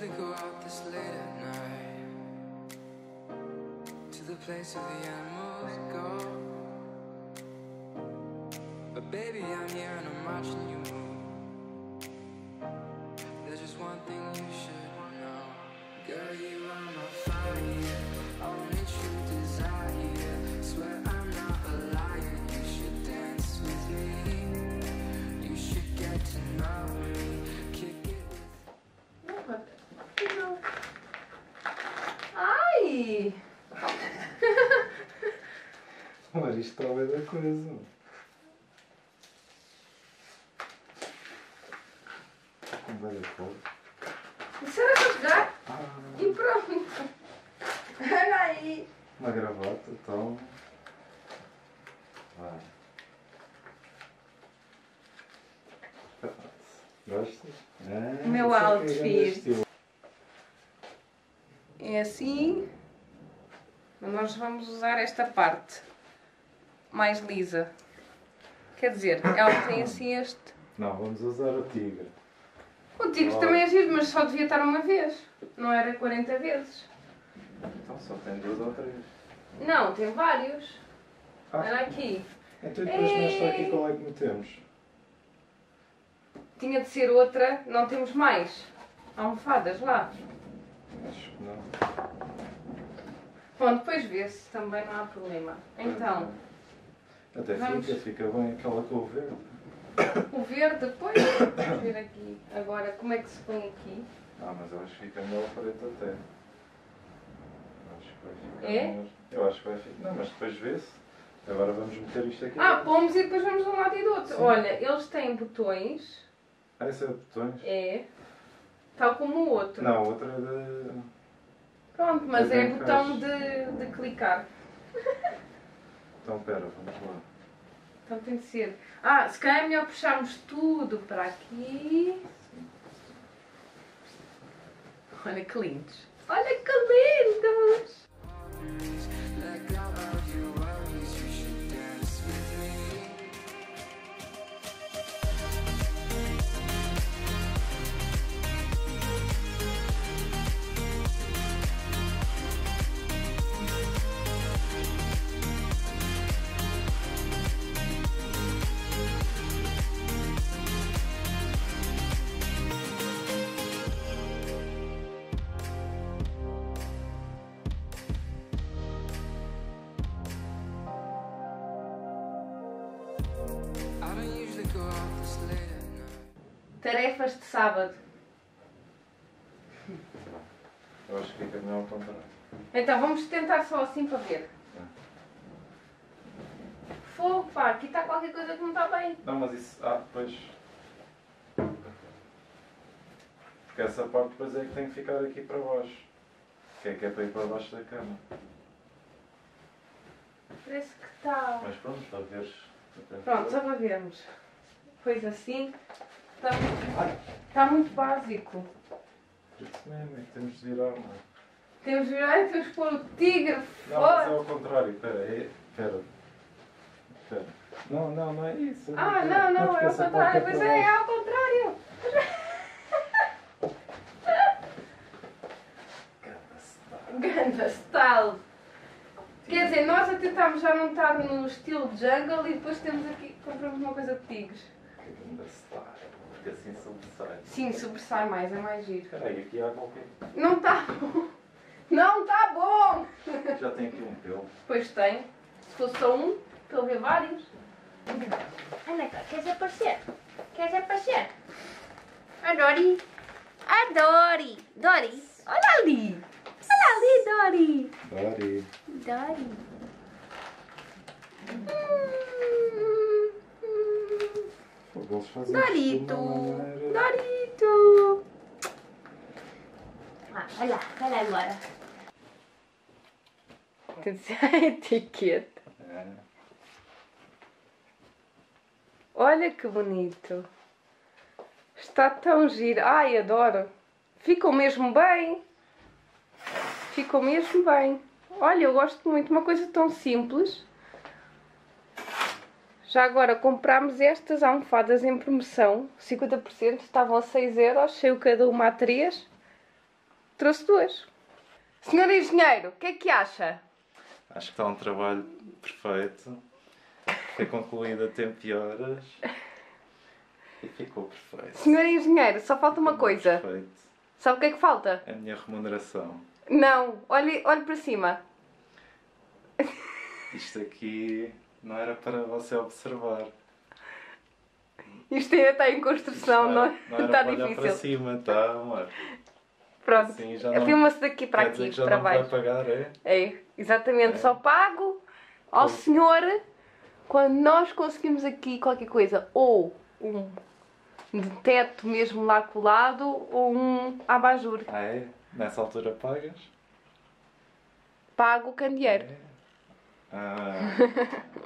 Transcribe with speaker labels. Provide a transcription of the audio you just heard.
Speaker 1: usually go out this late at night to the place where the animals go. But baby, I'm here and I'm watching you move. There's just one thing you should know, girl, you are my fire,
Speaker 2: Está bem da coisa. Como vai dar cor?
Speaker 3: Isso era rasgar
Speaker 2: Ah,
Speaker 3: e pronto. Olha aí.
Speaker 2: uma gravata, então. Vai. Gostas? É,
Speaker 3: Meu
Speaker 2: isso é é
Speaker 3: outfit. É assim. Mas nós vamos usar esta parte mais lisa. Quer dizer, ela tem assim este.
Speaker 2: Não, vamos usar o tigre.
Speaker 3: O tigre
Speaker 2: Oh.
Speaker 3: também é giro, mas só devia estar uma vez. Não era 40 vezes.
Speaker 2: Então só tem duas ou três.
Speaker 3: Não, tem vários.
Speaker 2: Ah.
Speaker 3: Olha aqui.
Speaker 2: Então depois mostra aqui qual é que metemos.
Speaker 3: Tinha de ser outra, não temos mais. Almofadas lá.
Speaker 2: Acho que não.
Speaker 3: Bom, depois vê-se, também não há problema. Então,
Speaker 2: Até
Speaker 3: Vamos.
Speaker 2: fica, fica bem aquela cor verde.
Speaker 3: o verde depois. Vamos ver aqui. Agora, como é que se põe aqui?
Speaker 2: Ah, mas eu acho que fica melhor preto até. Acho que vai ficar
Speaker 3: É?
Speaker 2: melhor. Eu acho que vai ficar. Não, mas depois vê-se. Agora vamos meter isto aqui.
Speaker 3: Ah, pomos e depois vamos de um lado e do outro.
Speaker 2: Sim.
Speaker 3: Olha, eles têm botões.
Speaker 2: Ah, esse é de botões?
Speaker 3: É. Tal como o outro.
Speaker 2: Não, outra é de.
Speaker 3: Pronto, mas
Speaker 2: É
Speaker 3: é botão de, de clicar.
Speaker 2: Então pera, vamos lá.
Speaker 3: Então tem de ser. Ah, se calhar é melhor puxarmos tudo para aqui. Olha que lindos. Olha que lindos! Tarefas de sábado.
Speaker 2: Eu acho que fica melhor ao contrário.
Speaker 3: Então vamos tentar só assim para ver. Fogo, pá, aqui está qualquer coisa que não está bem.
Speaker 2: Não, mas isso. Ah, depois. Porque essa parte depois é que tem que ficar aqui para baixo. Que é que é para ir para baixo da cama.
Speaker 3: Parece que está.
Speaker 2: Mas pronto, para veres.
Speaker 3: Pronto, só para vermos. Pois assim. Está muito, está muito básico.
Speaker 2: Mesmo, é temos de virar, não é?
Speaker 3: Temos de virar e temos de pôr o tigre
Speaker 2: Não, mas é ao contrário, espera, é. Espera. Espera. Não, não, não é isso.
Speaker 3: Ah, não, não, é ao
Speaker 2: essa
Speaker 3: contrário. Pois é, é ao contrário. Ganda style. Quer dizer, nós a tentámos já não estar no estilo jungle e depois temos aqui, compramos uma coisa de tigres.
Speaker 2: Porque assim sobressai.
Speaker 3: Sim, sobressai mais, é mais giro.
Speaker 2: Espera aí, aqui há qualquer.
Speaker 3: Não está bom. Não está bom.
Speaker 2: Já tem aqui um pelo.
Speaker 3: Pois tem. Se fosse só um, ele ver vários.
Speaker 4: Anda cá, queres aparecer? Queres aparecer? A Dori. A Dori. Dori. Olha ali. Olha ali, Dori.
Speaker 2: Dari.
Speaker 4: Dori.
Speaker 2: Pô, eles fazem
Speaker 4: Dorito. Dorito. Ah, olha lá, olha lá agora.
Speaker 3: Tem a etiqueta.
Speaker 2: É.
Speaker 3: Olha que bonito. Está tão giro. Ai, adoro. Ficou mesmo bem. Ficou mesmo bem. Olha, eu gosto muito. Uma coisa tão simples. Já agora comprámos estas almofadas em promoção. 50% estavam a 6 euros. Saiu cada uma a 3. Trouxe duas. Senhor Engenheiro, o que é que acha?
Speaker 2: Acho que está um trabalho perfeito. Foi concluído a tempo e horas. E ficou perfeito.
Speaker 3: Senhor Engenheiro, só falta uma coisa.
Speaker 2: Perfeito.
Speaker 3: Sabe o que é que falta?
Speaker 2: A minha remuneração.
Speaker 3: Não, olhe, olhe para cima.
Speaker 2: Isto aqui não era para você observar.
Speaker 3: Isto ainda está em construção, não,
Speaker 2: não era
Speaker 3: está
Speaker 2: para olhar para
Speaker 3: difícil.
Speaker 2: cima, tá, amor?
Speaker 3: Pronto,
Speaker 2: Assim não-
Speaker 3: filma-se daqui para
Speaker 2: Quer dizer
Speaker 3: aqui,
Speaker 2: que já
Speaker 3: para
Speaker 2: não vai
Speaker 3: baixo.
Speaker 2: pagar, é?
Speaker 3: É, exatamente,
Speaker 2: É.
Speaker 3: só pago ao senhor quando nós conseguimos aqui qualquer coisa, ou um de teto mesmo lá colado, ou um abajur.
Speaker 2: Ah, é? Nessa altura pagas?
Speaker 3: Pago o candeeiro.
Speaker 2: É. Ah,